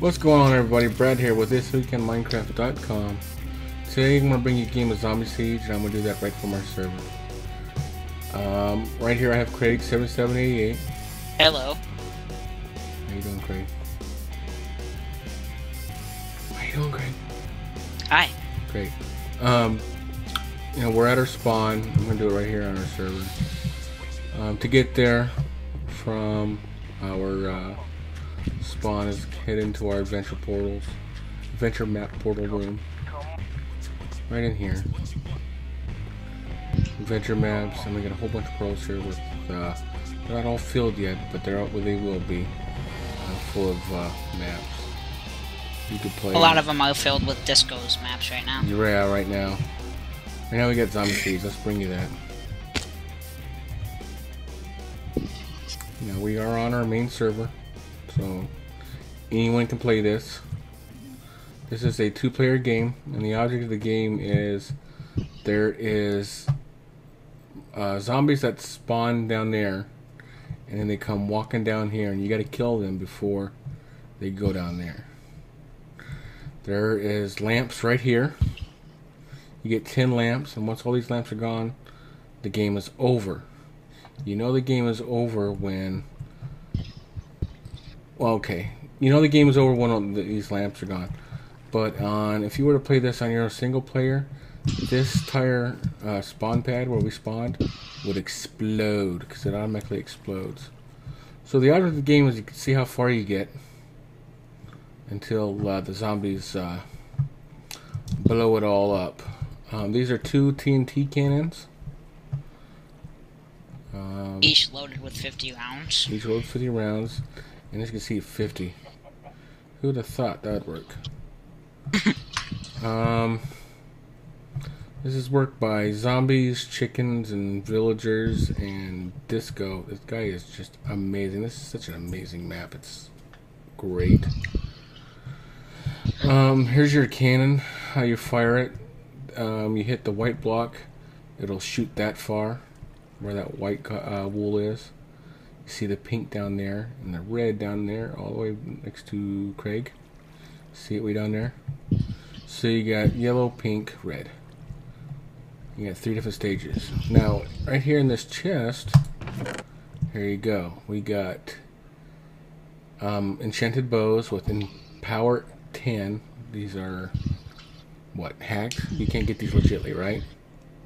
What's going on everybody? Brad here with this week in Minecraft.com. Today I'm going to bring you a game of Zombie Siege and I'm going to do that right from our server. Um, right here I have Kraig7788. Hello. How you doing Craig? How you doing Craig? Hi. Great. Um, you know, we're at our spawn. I'm gonna do it right here on our server. Um, to get there from our uh, spawn is head into our adventure portals, adventure map portal room. Right in here. Adventure maps, and we get a whole bunch of portals here with. Uh, they're not all filled yet, but they're out where they will be, uh, full of uh, maps. You could play. A lot of them are filled with discos maps right now. Yeah, right now. Right now we got zombie siege. Let's bring you that. Now we are on our main server, so anyone can play this. This is a two-player game, and the object of the game is there is uh, zombies that spawn down there, and then they come walking down here, and you got to kill them before they go down there. There is lamps right here. You get 10 lamps, and once all these lamps are gone, the game is over. You know the game is over when. Well, okay. You know the game is over when all these lamps are gone. But on, if you were to play this on your single player, this tire uh, spawn pad where we spawned would explode because it automatically explodes. So the object of the game is you can see how far you get until uh, the zombies uh, blow it all up. Um, these are two TNT cannons. Um, Each loaded with 50 rounds. each load 50 rounds, and as you can see, 50. Who would have thought that'd work? um, this is work by zombies, chickens, and villagers, and disco. This guy is just amazing. This is such an amazing map. It's great. Um, here's your cannon. How you fire it? Um, you hit the white block, it'll shoot that far, where that white uh, wool is. You see the pink down there and the red down there, all the way next to Craig. See it way down there? So you got yellow, pink, red. You got three different stages. Now, right here in this chest, here you go. We got um, enchanted bows with power 10. These are what hacked? You can't get these legitly, right?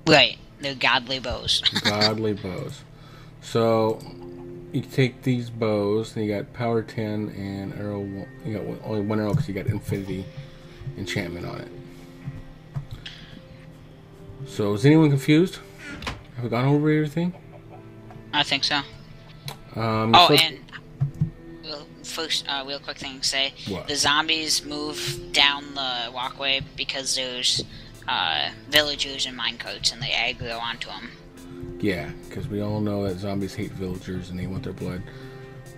Right. They're godly bows. godly bows. So you take these bows, and you got power ten and arrow. You got only one arrow because you got infinity enchantment on it. So is anyone confused? Have we gone over everything? I think so. Um, Oh, and real, first, uh, real quick thing to say: What? the zombies move down the walkway because there's uh, villagers and minecarts, and they aggro onto them. yeah, because we all know that zombies hate villagers and they want their blood.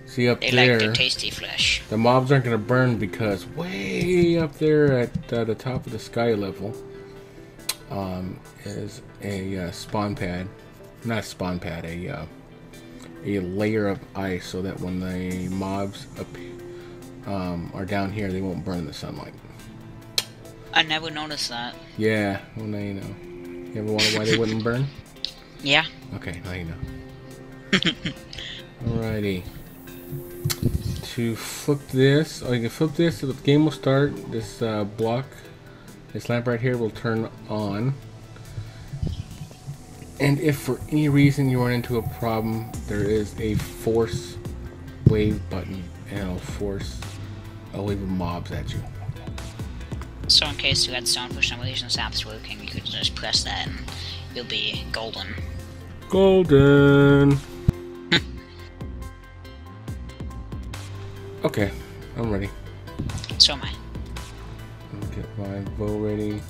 See up They there. like their tasty flesh. The mobs aren't going to burn because way up there at uh, the top of the sky level um, is a uh, spawn pad. Not a spawn pad, a uh, a layer of ice so that when the mobs up, um, are down here, they won't burn in the sunlight. I never noticed that. Yeah, well now you know. You ever wonder why they wouldn't burn? Yeah. Okay, now you know. Alrighty. To flip this, oh, you can flip this, so the game will start. This uh, block, this lamp right here will turn on. And if for any reason you run into a problem, there is a force wave button, and it'll force a wave of mobs at you. So in case you had sound for some reason stops working, you could just press that and you'll be golden. Golden. okay, I'm ready. So am I. Let my bow ready.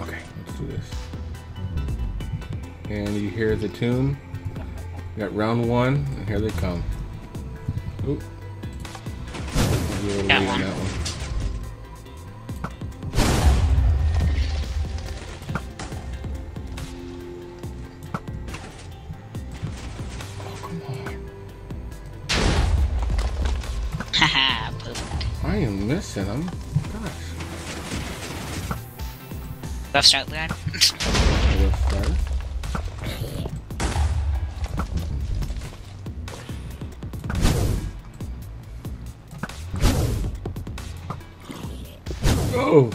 Okay, let's do this. And you hear the tune. We got round one, and here they come. Oop. I'll be able to Got one. that one. Oh, come on. Haha, perfect. I am missing them. Left start will start. Oh!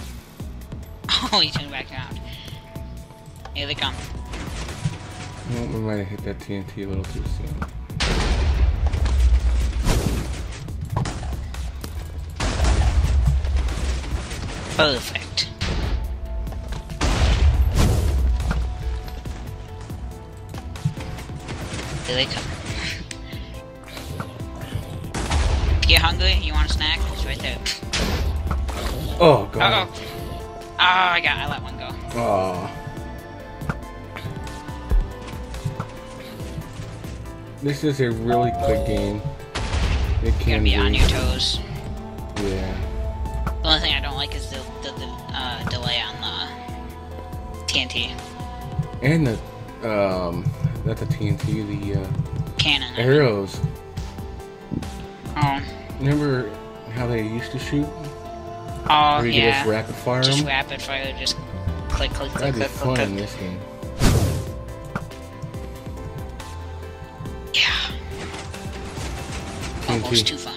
oh, he turned back around. Here they come. Well, we might have hit that TNT a little too soon. Perfect. Here they come. If you're hungry, you want a snack? It's right there. Oh, Uh God. oh. Oh, I got. I let one go. Oh. This is a really quick game. It can gotta be on your toes. Yeah. The only thing I don't like is the the, the uh, delay on the TNT And the, um, not the TNT, the uh, cannon. arrows. Oh, Remember how they used to shoot? oh Where you yeah. just rapid fire Just them? rapid fire. Just click, click, click, That'd be click, fun click, in this game. Yeah. Almost too fun.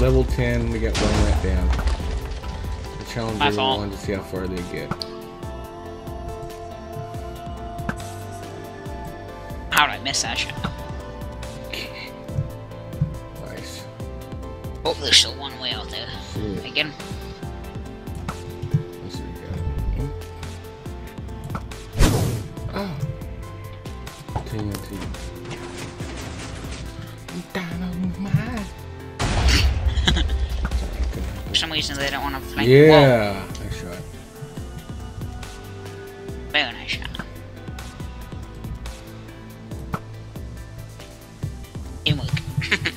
Level 10, we got one let down. The challenge My fault. everyone to see how far they get. How did I miss that shot? Nice. Oh, there's still one way out there. See, I get him. let's see what we got. Oh. Ah. TNT. Dynamite. Sorry, I couldn't- For some reason, they don't want to flank. Yeah, nice shot. Whoa, very nice shot. Teamwork.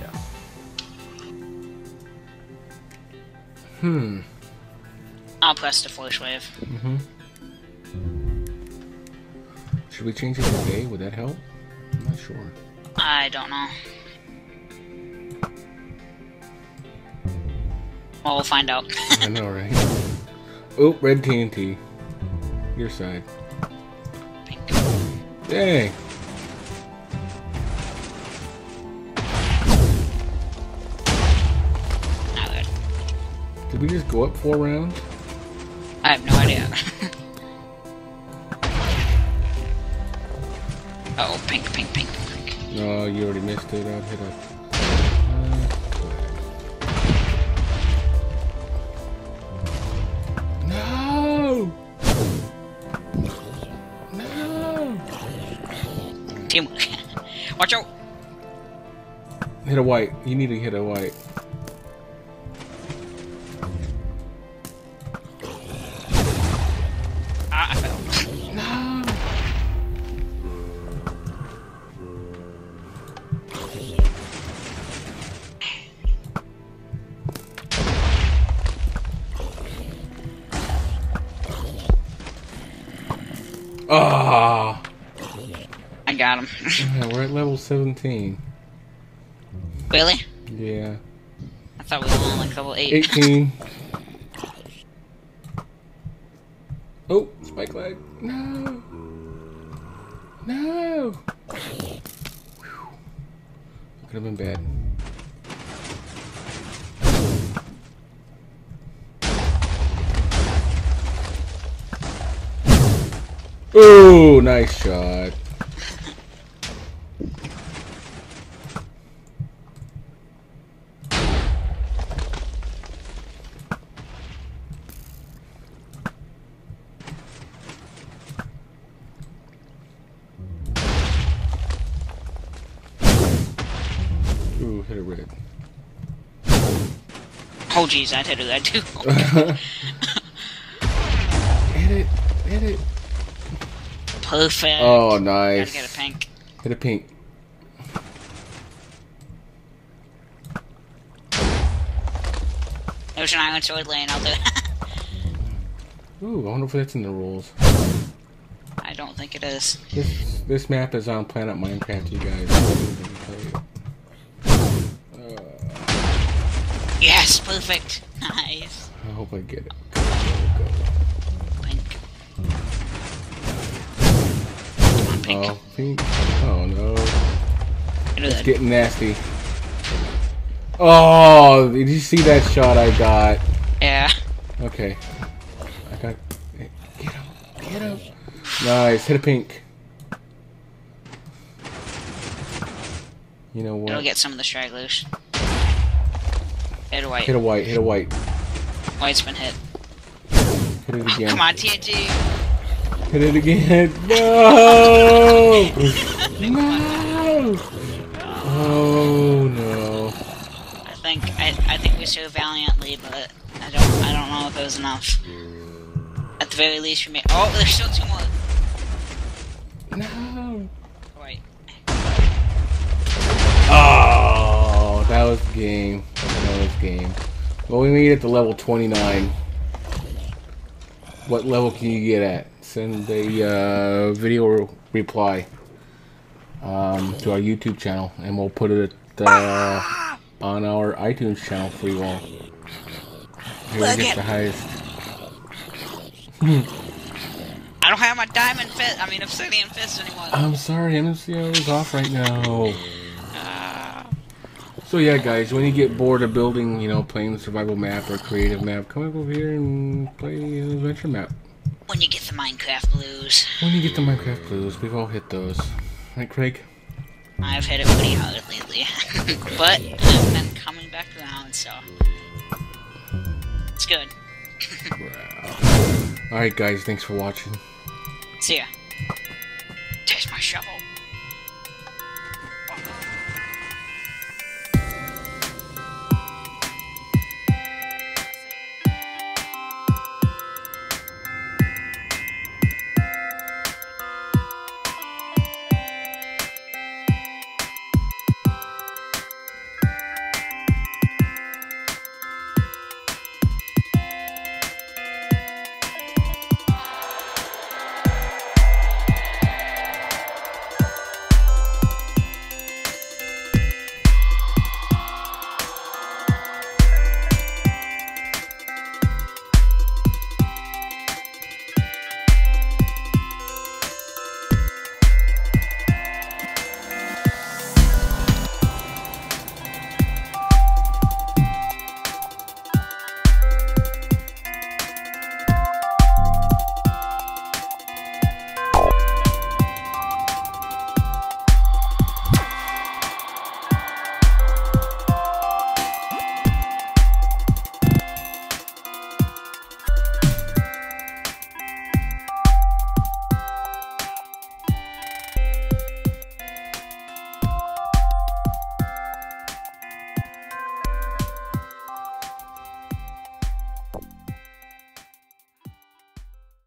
Yeah. Hmm. I'll press the force wave. Mm-hmm. Should we change it to day? Would that help? I'm not sure. I don't know. Well, we'll find out. I know, right? Oh, red TNT. Your side. Dang. Not good. Did we just go up four rounds? I have no idea. oh, pink, pink, pink, pink. No, you already missed it. I'd hit a. Watch out! Hit a white. You need to hit a white. Ah, I fell. No! Ah! Got him. Yeah, we're at level 17. really? Yeah. I thought we were on like level 8. 18. oh, spike lag. No. No. Whew. Could have been bad. Oh, nice shot. Ooh, hit a red. Oh jeez, I'd hit it that too. Hit it. Hit it. Perfect. Oh, Gotta nice. get a pink. Hit a pink. There's an iron sword laying out there. Ooh, I wonder if that's in the rules. I don't think it is. This this map is on Planet Minecraft, you guys. Perfect. Nice. I hope I get it. Go, go, Pink. Come on, pink. Oh, pink. Oh no. It's getting nasty. Oh, did you see that shot I got? Yeah. Okay. I got. Get him. Get him. Nice. Hit a pink. You know what? It'll get some of the stragglers. Hit a white. Hit a white. Hit a white. White's been hit. Hit it again. Come on, TNT. Hit it again. No! no! Oh no. I think I, I think we served valiantly, but I don't I don't know if it was enough. At the very least, we made. Oh, there's still two more. No. White. Oh, that was game. Was game. Well, we made it to level 29. What level can you get at? Send a uh, video reply um, to our YouTube channel, and we'll put it uh, on our iTunes channel for you all. Here Look get the highest. I don't have my diamond fist. I mean, obsidian fist anymore. I'm sorry, MCO is off right now. So yeah, guys, when you get bored of building, you know, playing the survival map or creative map, come up over here and play an adventure map. when you get the Minecraft blues, When you get the Minecraft blues, we've all hit those. Right, Craig? I've hit it pretty hard lately, but I've been coming back around, so it's good. Alright, guys, thanks for watching. See ya. Taste my shovel.